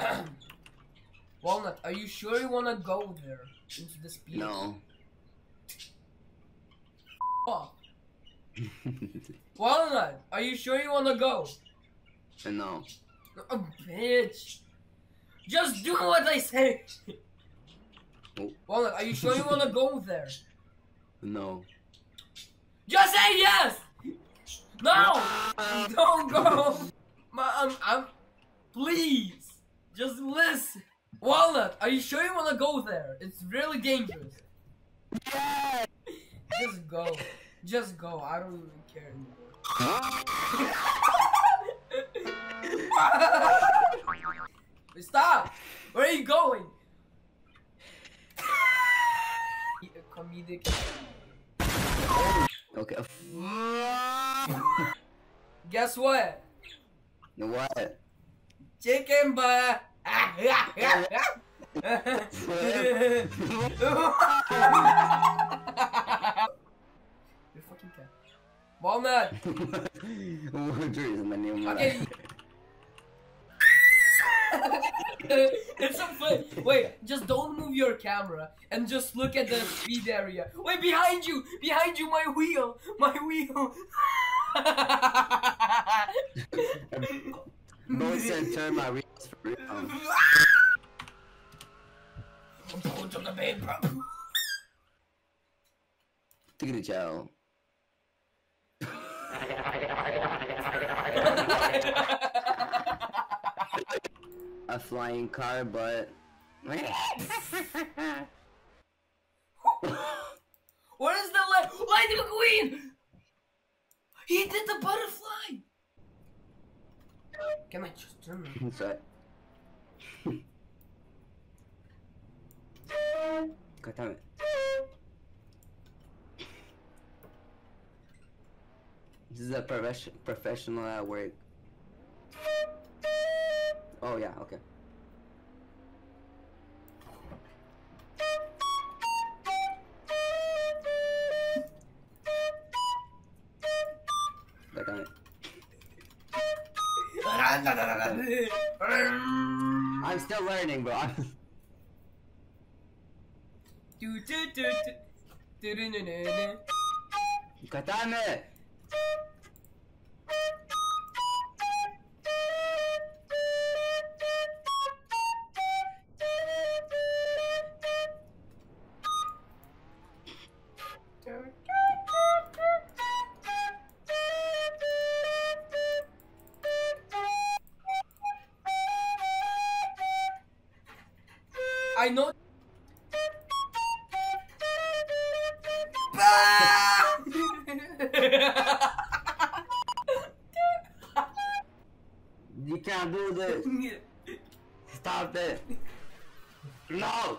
Walnut, are you sure you wanna go there into this speed? No. off. Walnut, are you sure you wanna go? no. Oh, bitch. Just do what I say. Oh. Walnut, are you sure you wanna go there? No. Just say yes! No! Don't go! Ma- I'm, I'm, please! Just listen! Walnut, are you sure you wanna go there? It's really dangerous. Just go. Just go. I don't even care anymore. Stop! Where are you going? Comedic. Okay. Guess what? what? Chicken butt. You're fucking cat. Walnut. Audrey is my name. Okay. it's so fun. Wait, just don't move your camera and just look at the speed area. Wait, behind you! Behind you, my wheel! My wheel! Both said turn my reels for real. I'm going to the bed, bro. Take it to jail. A flying car, but. What is the light? Lightning McQueen! He did the butterfly! Can I just turn my... Sorry. God damn it. This is a profession professional at work. Oh yeah, okay. It. I'm still learning, bro. Do, do, do, do. Do, do, do, do, I know. You can't do this. Stop it. No.